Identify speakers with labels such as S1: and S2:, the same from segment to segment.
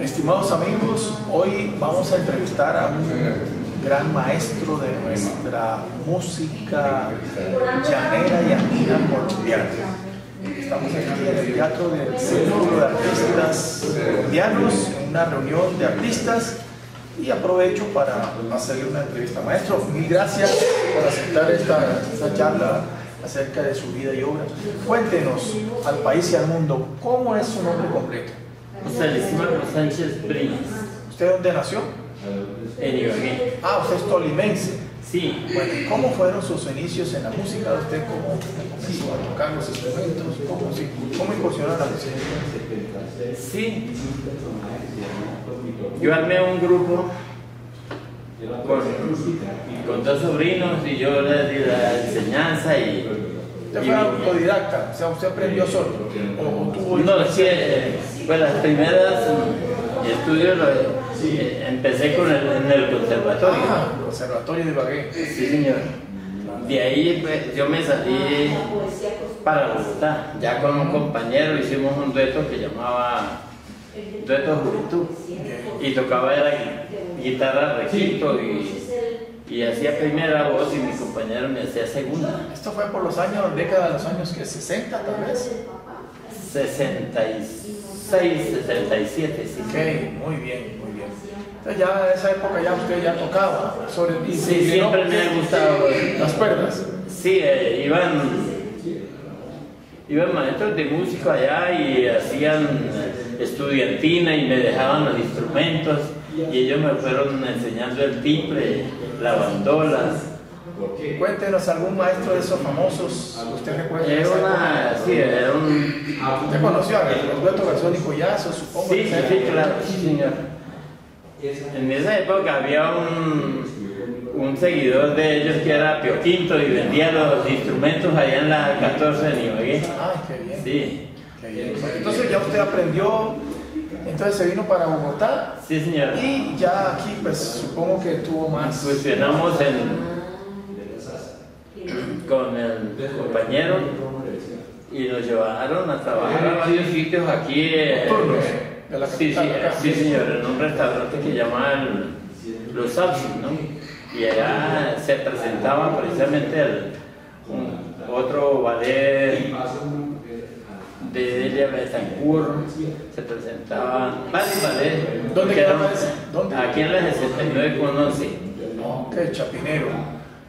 S1: Estimados amigos, hoy vamos a entrevistar a un gran maestro de nuestra música llanera y andina colombiana. Estamos aquí en el Teatro del Círculo de Artistas Colombianos, en una reunión de artistas y aprovecho para hacerle una entrevista. Maestro, mil gracias por aceptar esta, esta charla acerca de su vida y obra. Cuéntenos al país y al mundo, ¿cómo es su nombre completo?
S2: Lismarco Sánchez Brinas,
S1: ¿Usted dónde nació?
S2: en Ibagué.
S1: Ah, usted es tolimense.
S2: Sí,
S1: Bueno, ¿y ¿cómo fueron sus inicios en la música? ¿Usted cómo comenzó a tocar los instrumentos? ¿Cómo, sí, cómo incursionó en la música?
S2: sí. Yo armé un grupo con, con dos sobrinos y yo les di la enseñanza y...
S1: ¿Usted fue autodidacta? O sea, ¿usted aprendió solo? ¿O tuvo
S2: No, es que pues las primeras estudios lo- eh, empecé con el, en el conservatorio.
S1: Ah, Conservatorio de Ibagué.
S2: Sí, señor. De ahí pues, yo me salí para Bogotá. Ya con un compañero hicimos un dueto que llamaba Dueto Juventud. Y tocaba la gui- guitarra requinto y, y hacía primera voz y mi compañero me hacía segunda.
S1: Esto fue por los años, década de los años que 60 tal vez.
S2: 66, 67, sí.
S1: Ok, muy bien, muy bien. Entonces ya en esa época ya usted ya tocaba sobre se
S2: Sí, siempre me ha gustado.
S1: las cuerdas.
S2: Sí, eh, iban, iban maestros de música allá y hacían eh, estudiantina y me dejaban los instrumentos y ellos me fueron enseñando el timbre, la bandola.
S1: Cuéntenos algún maestro de esos famosos que usted recuerda.
S2: Era una, sí, era un...
S1: Usted conoció a Roberto Garzón y Collazo, supongo.
S2: Sí, sí, claro, sí, señor. En esa época había un, un seguidor de ellos que era Pio Quinto y vendía los instrumentos allá en la 14 de Ibagué.
S1: Ay, qué bien.
S2: Sí,
S1: qué bien. Entonces ya usted aprendió, entonces se vino para Bogotá
S2: sí, señor.
S1: y ya aquí pues supongo que tuvo más.
S2: Fusionamos en, con el compañero y nos llevaron a trabajar a varios sitios aquí. eh,
S1: Turnos de la
S2: sí, sí, sí, señor, en un restaurante que llamaban Los Sapsis, ¿no? Y allá se presentaba precisamente el, un- otro ballet de Delia Betancourt, se presentaban varios ballets.
S1: ¿Dónde
S2: que
S1: quedaba ese? ¿Dónde?
S2: Aquí en la 69 con 11.
S1: Ok, Chapinero.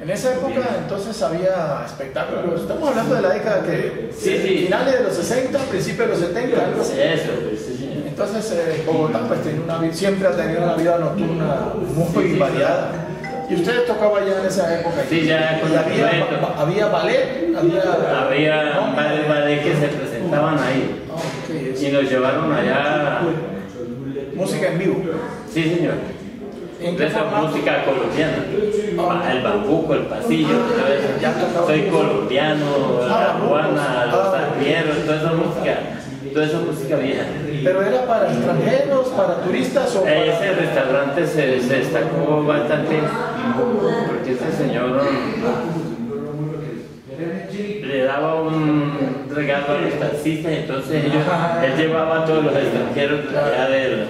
S1: En esa época entonces había espectáculos. Estamos hablando de la década que
S2: Sí, sí.
S1: finales de los 60, principios de los 70, algo así.
S2: Eso, sí, señor.
S1: Entonces eh, Bogotá pues tenía una siempre ha tenido una vida nocturna muy variada. Y usted tocaba ya en esa época.
S2: Sí, ya
S1: había, había ballet, había.
S2: Había
S1: ¿no?
S2: ballets que se presentaban ahí
S1: Ah,
S2: y nos llevaron allá.
S1: Música en vivo.
S2: Sí, señor.
S1: ¿En
S2: De
S1: qué
S2: esa música colombiana. Ah, El bambuco, el pasillo,
S1: tocaba.
S2: Soy colombiano,
S1: Ah,
S2: la
S1: bambucos.
S2: cubana, los
S1: Ah.
S2: arrieros, toda esa música, toda esa música vieja.
S1: Pero era para extranjeros, para turistas o para.
S2: Ese restaurante se, se destacó bastante porque ese señor le daba un regalo a los taxistas, entonces ellos, él llevaba a todos los extranjeros de allá del,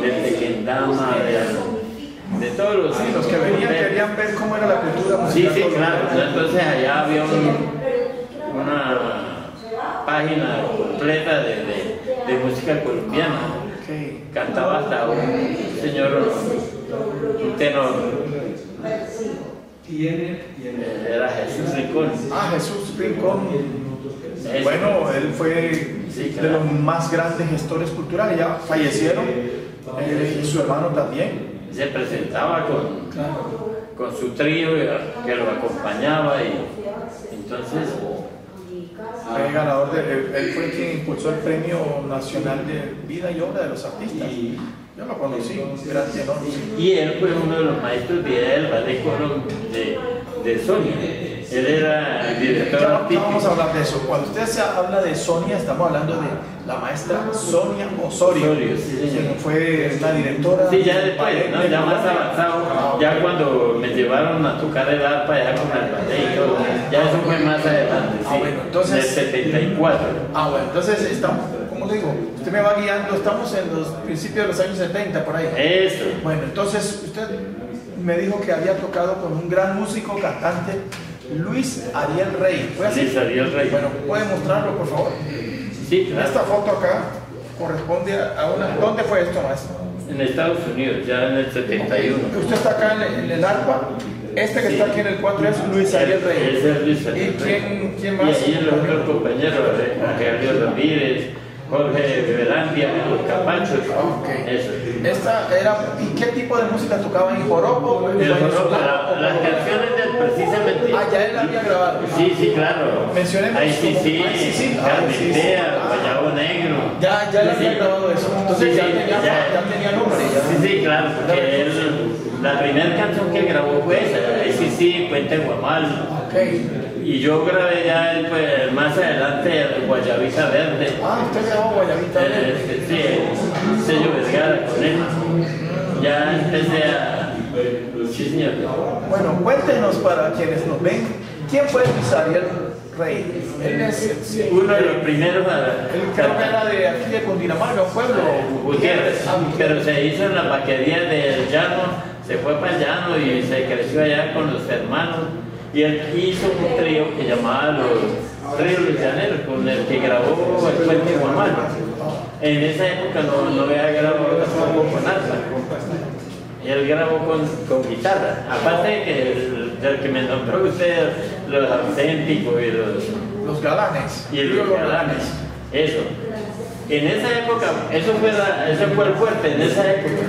S2: del Tequendama, de, de todos los,
S1: Sí, los que venían querían ver cómo era la cultura
S2: Sí,
S1: musical.
S2: sí,
S1: colombiana.
S2: claro. Entonces allá había un- una página completa de, de- de música colombiana. Cantaba hasta un señor, un tenor, eh, era Jesús Rincón.
S1: Ah, Jesús Rincón. Bueno, él fue
S2: Sí,
S1: de los más grandes gestores culturales, ya fallecieron, eh, y su hermano también.
S2: Se presentaba con, con su trío que lo acompañaba y entonces
S1: Fue ganador de, él, él fue quien impulsó el Premio Nacional de Vida y Obra de los Artistas. Yo lo conocí, tenor.
S2: Y él fue uno de los maestros de del ballet de, de Sonia. Él era el director
S1: Ya, ya vamos a hablar de eso. Cuando usted se habla de Sonia, estamos hablando de la maestra Sonia Osorio,
S2: Osorio, sí,
S1: quien fue una directora.
S2: Sí, ya
S1: de
S2: después, ¿no?
S1: de
S2: ya más avanzado, ya cuando me llevaron a tocar el arpa ya con el todo, ya eso fue más adelante,
S1: Ah, bueno, entonces-
S2: del 74.
S1: Ah, bueno, entonces estamos, como le digo? Usted me va guiando, estamos en los principios de los años 70, por ahí.
S2: Eso.
S1: Bueno, entonces usted me dijo que había tocado con un gran músico, cantante, Luis Ariel Rey.
S2: ¿Fue así? Luis Ariel Rey.
S1: Bueno, ¿puede mostrarlo, por favor?
S2: Sí, claro.
S1: Esta foto acá corresponde a una... ¿Dónde fue esto, maestro?
S2: En Estados Unidos, ya en el 71.
S1: Usted está acá en el, arpa. Este que está aquí en el 4 es Luis Ariel Rey.
S2: Ese es Luis Ariel
S1: ¿Y quién, quién más?
S2: Y ahí el otro compañero, Jorge Ramírez, Jorge Belandia, los Capachos.
S1: Okay. Eso. Esta era, ¿Y qué tipo de música tocaba en joropo?
S2: El joropo, la, las canciones precisamente.
S1: Ah, ya él había grabado.
S2: Sí, sí, claro.
S1: Mencionemos.
S2: Ahí sí, sí, sí, sí. Carnitea, Guayabo Negro.
S1: Ya, ya le había grabado eso. Entonces ya, tenía, ya, tenía nombre.
S2: Sí, sí, claro, porque él, la primera canción que grabó fue esa, ahí sí, sí, Puente Guamal.
S1: Okay.
S2: Y yo grabé ya pues, más adelante Guayabita Verde.
S1: Ah, usted grabó Guayabita Verde.
S2: Eh, sí, el sello Vergara con él. Ya empecé a. Sí, señor.
S1: Bueno, cuéntenos para quienes nos ven, ¿quién fue Luis Ariel Rey?
S2: Él es uno de los primeros.
S1: Él creo que era de aquí de Cundinamarca, un pueblo.
S2: Gutiérrez. Pero se hizo en la vaquería del llano, se fue para el llano y se creció allá con los hermanos y él hizo un trío que llamaba Los Tríos Lucianeros, con el que grabó el Puente Guamal. En esa época no, no había grabado con alta. Él grabó con, con guitarra. Aparte el, del que me nombró usted, los auténticos y los...
S1: Los galanes.
S2: Y los galanes. Eso. En esa época, eso fue, eso fue el fuerte, en esa época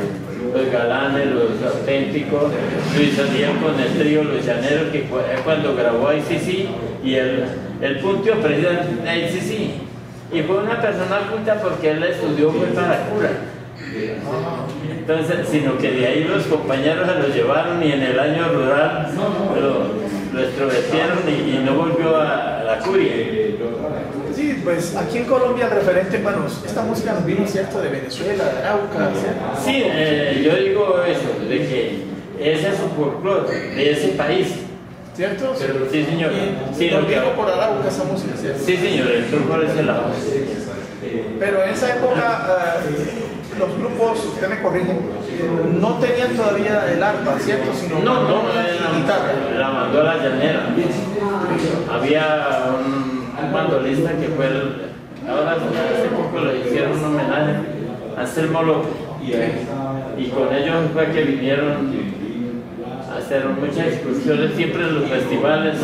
S2: los galanes, los auténticos, Luis Ariel con el trío Luis Llanero, que fue cuando grabó ICC y el, el puntio presidente de ICC. Y fue una persona culta porque él estudió fue para cura. Entonces, sino que de ahí los compañeros se lo llevaron y en el año rural lo, lo extrovertieron y, y, no volvió a, la curia.
S1: Sí, pues aquí en Colombia el referente, bueno, esta música nos vino, ¿cierto? De Venezuela, de Arauca.
S2: Sí, eh, yo digo eso, de que ese es su folclore de ese país.
S1: ¿Cierto?
S2: Pero, sí, señor.
S1: Sí, nos vino por Arauca esa música, ¿cierto?
S2: Sí, señor, entró por ese lado.
S1: Pero en esa época, uh, los grupos, usted me corrige, no tenían todavía el arpa, ¿cierto? Sino
S2: no, no, la guitarra. La mandó a la llanera. Había un un bandolista que fue el, ahora hace poco le hicieron un homenaje a Selmo López y con ellos fue que vinieron a hacer muchas excursiones siempre en los festivales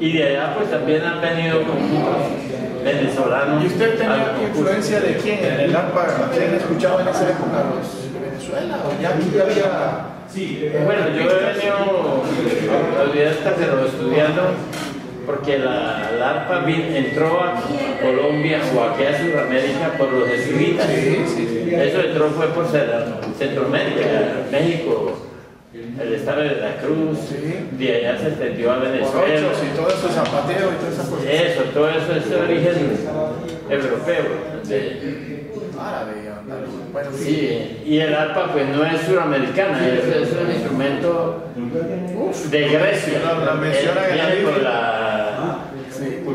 S2: y de allá pues también han venido conjuntos venezolanos
S1: ¿y usted tenía influencia de quién en el ARPA? ¿quién escuchaba en esa época? ¿Los de Venezuela? ¿o ya aquí había...?
S2: Sí, bueno, yo he venido autodidacta pero estudiando porque la, la ARPA entró a Colombia o aquí a Sudamérica por los jesuitas. Eso entró fue por Centroamérica, México, el estado de la Cruz, de allá se extendió a Venezuela.
S1: y todo eso, Zapatero y todas esas cosas.
S2: Eso, todo eso es de origen europeo.
S1: Árabe,
S2: bueno, sí, y el arpa pues no es suramericana, es, es un instrumento de Grecia.
S1: La, menciona
S2: viene por la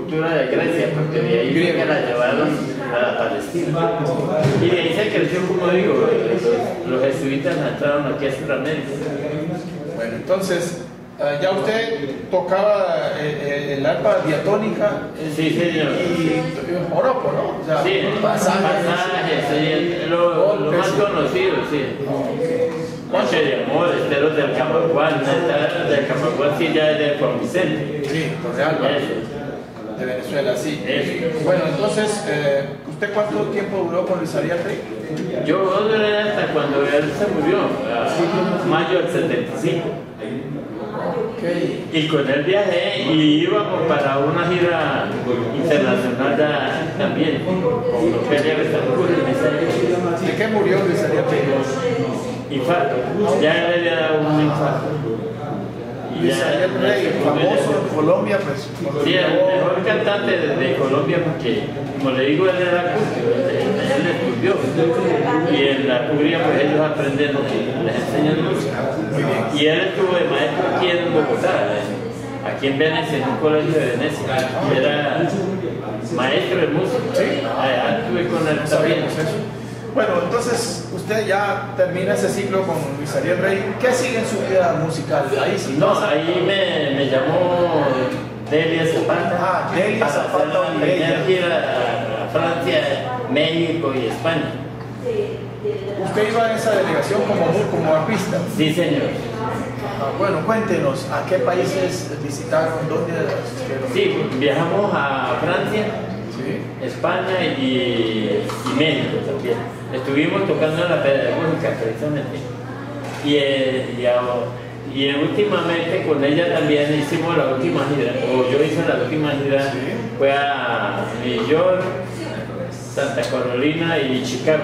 S2: cultura de Grecia, porque de ahí que la llevaron a la Palestina. Y de ahí se creció, como digo, los, jesuitas entraron aquí a Sudamérica.
S1: Bueno, entonces, Uh, ya usted tocaba eh, el arpa diatónica
S2: sí, señor.
S1: y joropo, ¿no?
S2: O sea, sí, pasajes, pasajes sí, lo, lo, más conocido, sí. Noche de amor, esteros del Camaguán, del Camaguán sí ya es de Juan Vicente.
S1: Sí, Torreal, de Venezuela, sí.
S2: Eso.
S1: Bueno, entonces, eh, ¿usted cuánto tiempo duró con Luis Ariel Rey?
S2: Yo duré hasta cuando él se murió, a mayo del 75.
S1: Okay.
S2: Y con él viajé y íbamos para una gira internacional también,
S1: ¿De qué murió Luis Ariel
S2: Infarto. Ya le había dado un infarto.
S1: Ariel Rey, famoso en Colombia, pues.
S2: Sí, el mejor cantante de, de, Colombia, porque, como le digo, él era él, estudió. Y en la curia, pues ellos aprenden, les enseñan música. Y él estuvo de maestro aquí en Bogotá, aquí en Venecia, en un colegio de Venecia. Era maestro de música.
S1: Sí.
S2: Allá estuve con él también.
S1: Bueno, entonces usted ya termina ese ciclo con Luis Ariel Rey. ¿Qué sigue en su vida musical? Ahí sí.
S2: No, ahí me, me llamó Delia Zapata.
S1: Ah, Delia
S2: para
S1: Zapata
S2: hacer la primera gira a, a Francia, México y España.
S1: Usted iba en esa delegación como, como artista.
S2: Sí, señor.
S1: Ah, bueno, cuéntenos, ¿a qué países visitaron? ¿Dónde asistieron?
S2: Sí, viajamos a Francia,
S1: Sí.
S2: España y, y México también. Estuvimos tocando la pedagógica precisamente. Y, eh, y, y últimamente con ella también hicimos la última gira, o yo hice la última gira, fue a New York, Santa Carolina y Chicago.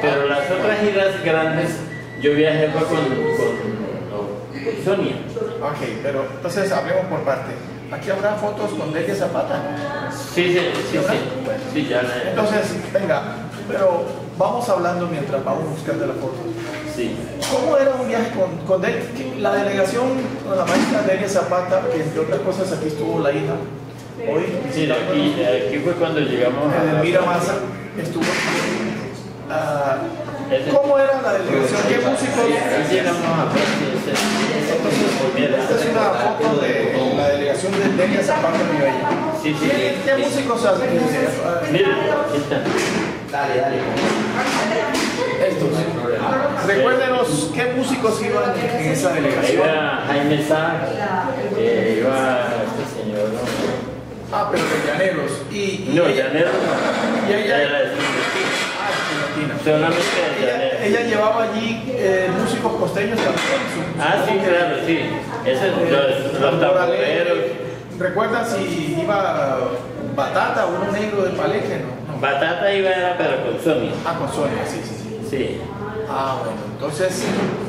S2: Pero las otras giras grandes yo viajé con, con, con Sonia.
S1: Ok, pero entonces hablemos por parte. Aquí habrá fotos con Delia Zapata.
S2: Sí, sí, sí, sí. Sí, ya la-
S1: Entonces, venga, pero vamos hablando mientras vamos buscando la foto.
S2: sí.
S1: ¿Cómo era un viaje con, con Delia? La delegación con la maestra Delia Zapata, que entre otras cosas aquí estuvo la hija, hoy
S2: Sí, aquí, aquí fue cuando llegamos a...
S1: Edelmira Maza, estuvo. Ah,
S2: Ese-
S1: ¿Cómo era la delegación? ¿Qué músicos?
S2: Ahí llegamos a
S1: Esta es una foto de la delegación de Delia Zapata Olivella.
S2: Sí, sí,
S1: ¿Qué,
S2: sí.
S1: qué músicos hacen?
S2: Mira, aquí está.
S3: Dale, dale.
S1: Estos. Recuérdenos qué músicos iban en esa delegación.
S2: va Jaime Sá, eh, iba este señor, ¿no?
S1: Ah, pero de llaneros. Y, y
S2: No,
S1: ella,
S2: llanero no.
S1: ¿Y ella?
S2: Era
S1: Ah.
S2: Solamente de
S1: Ella, llevaba allí eh, músicos costeños también.
S2: Ah, sí, claro, sí. Ese, los, los tamboreros.
S1: ¿Recuerdan si iba Batata o uno negro de Paleje? No.
S2: Batata iba era pero con Sonia.
S1: Ah, con Sonia, sí, sí, sí.
S2: Sí.
S1: Ah, bueno, entonces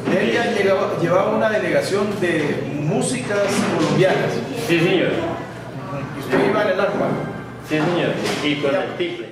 S1: ella llegaba- llevaba una delegación de músicas colombianas.
S2: Sí, señor.
S1: Y usted iba en el arpa.
S2: Sí, señor. Y con el tiple.